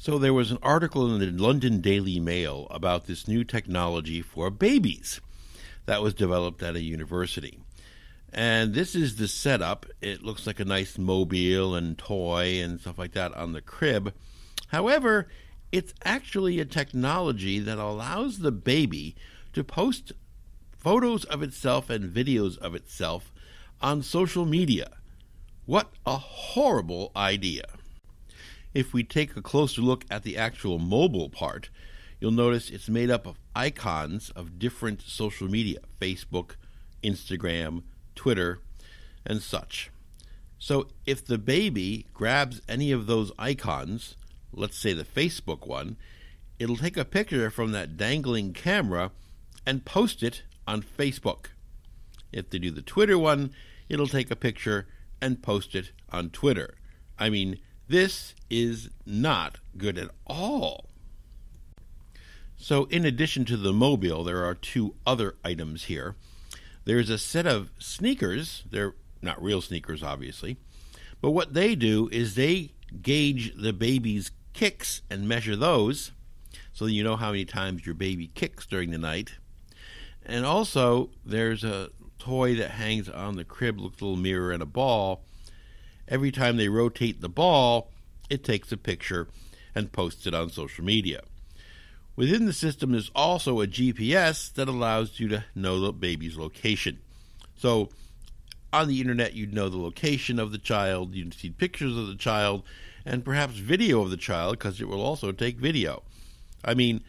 So there was an article in the London Daily Mail about this new technology for babies that was developed at a university. And this is the setup. It looks like a nice mobile and toy and stuff like that on the crib. However, it's actually a technology that allows the baby to post photos of itself and videos of itself on social media. What a horrible idea. If we take a closer look at the actual mobile part, you'll notice it's made up of icons of different social media Facebook, Instagram, Twitter, and such. So if the baby grabs any of those icons, let's say the Facebook one, it'll take a picture from that dangling camera and post it on Facebook. If they do the Twitter one, it'll take a picture and post it on Twitter. I mean, this is not good at all. So, in addition to the mobile, there are two other items here. There's a set of sneakers. They're not real sneakers, obviously. But what they do is they gauge the baby's kicks and measure those so you know how many times your baby kicks during the night. And also, there's a toy that hangs on the crib, looks a little mirror and a ball. Every time they rotate the ball, it takes a picture and posts it on social media. Within the system is also a GPS that allows you to know the baby's location. So on the internet, you'd know the location of the child, you'd see pictures of the child, and perhaps video of the child because it will also take video. I mean,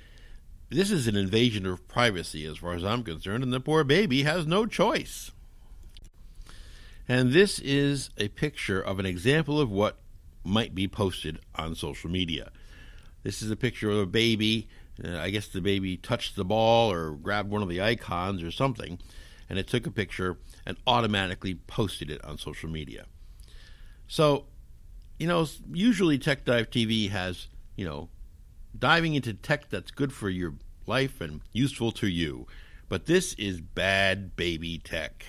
this is an invasion of privacy as far as I'm concerned, and the poor baby has no choice. And this is a picture of an example of what might be posted on social media. This is a picture of a baby uh, I guess the baby touched the ball or grabbed one of the icons or something, and it took a picture and automatically posted it on social media. So, you know, usually Tech Dive TV has, you know, diving into tech that's good for your life and useful to you. But this is bad baby tech.